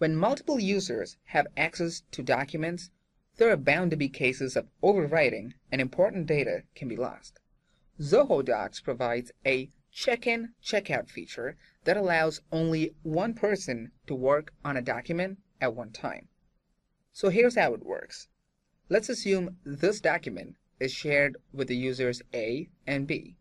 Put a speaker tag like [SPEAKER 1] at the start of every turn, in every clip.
[SPEAKER 1] When multiple users have access to documents, there are bound to be cases of overwriting and important data can be lost. Zoho Docs provides a check-in, check-out feature that allows only one person to work on a document at one time. So here's how it works. Let's assume this document is shared with the users A and B.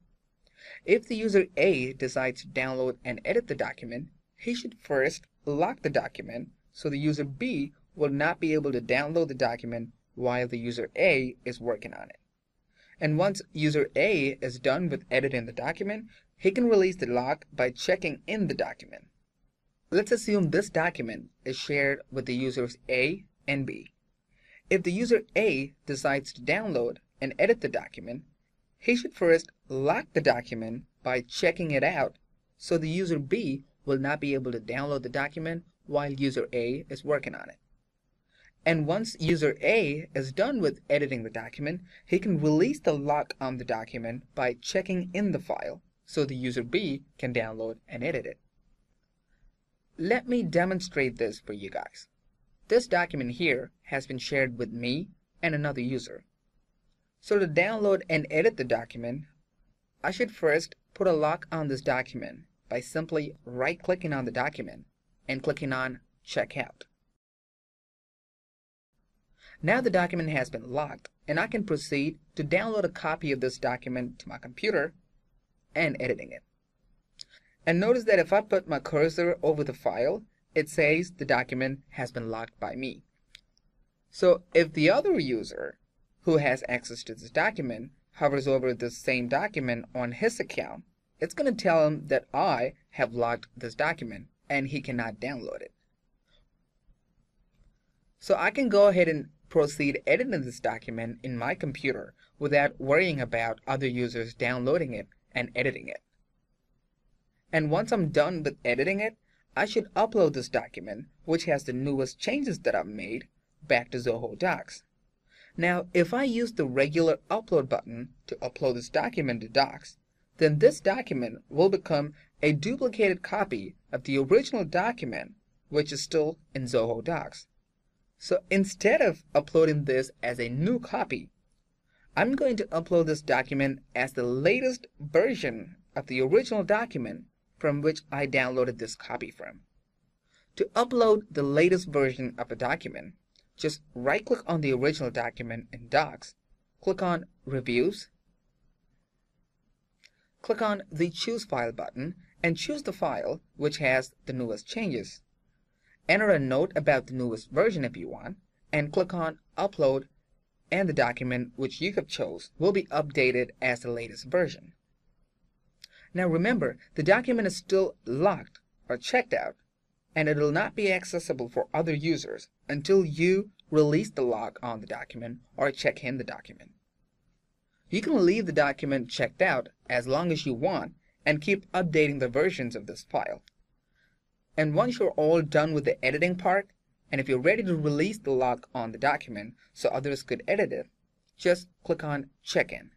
[SPEAKER 1] If the user A decides to download and edit the document, he should first lock the document so the user B will not be able to download the document while the user A is working on it. And once user A is done with editing the document, he can release the lock by checking in the document. Let's assume this document is shared with the users A and B. If the user A decides to download and edit the document, he should first lock the document by checking it out so the user B will not be able to download the document while user A is working on it. And once user A is done with editing the document, he can release the lock on the document by checking in the file so the user B can download and edit it. Let me demonstrate this for you guys. This document here has been shared with me and another user. So to download and edit the document, I should first put a lock on this document by simply right-clicking on the document and clicking on Checkout. Now the document has been locked and I can proceed to download a copy of this document to my computer and editing it. And notice that if I put my cursor over the file, it says the document has been locked by me. So if the other user who has access to this document hovers over the same document on his account, it's going to tell him that I have locked this document and he cannot download it. So I can go ahead and proceed editing this document in my computer without worrying about other users downloading it and editing it. And once I'm done with editing it, I should upload this document, which has the newest changes that I've made, back to Zoho Docs. Now, if I use the regular upload button to upload this document to Docs, then this document will become a duplicated copy of the original document, which is still in Zoho Docs. So instead of uploading this as a new copy, I'm going to upload this document as the latest version of the original document from which I downloaded this copy from. To upload the latest version of a document, just right-click on the original document in Docs, click on Reviews, click on the Choose File button, and choose the file which has the newest changes. Enter a note about the newest version if you want, and click on Upload and the document which you have chose will be updated as the latest version. Now remember, the document is still locked or checked out, and it will not be accessible for other users until you release the lock on the document or check in the document. You can leave the document checked out as long as you want and keep updating the versions of this file. And once you're all done with the editing part, and if you're ready to release the lock on the document so others could edit it, just click on Check In.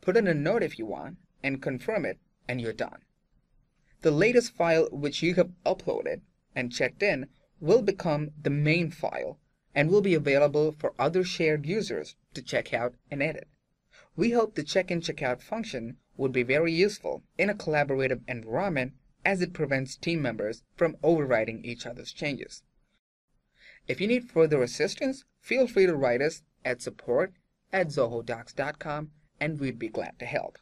[SPEAKER 1] Put in a note if you want and confirm it and you're done. The latest file which you have uploaded and checked in will become the main file and will be available for other shared users to check out and edit. We hope the check-in checkout function would be very useful in a collaborative environment as it prevents team members from overriding each other's changes. If you need further assistance, feel free to write us at support at zohodocs.com and we'd be glad to help.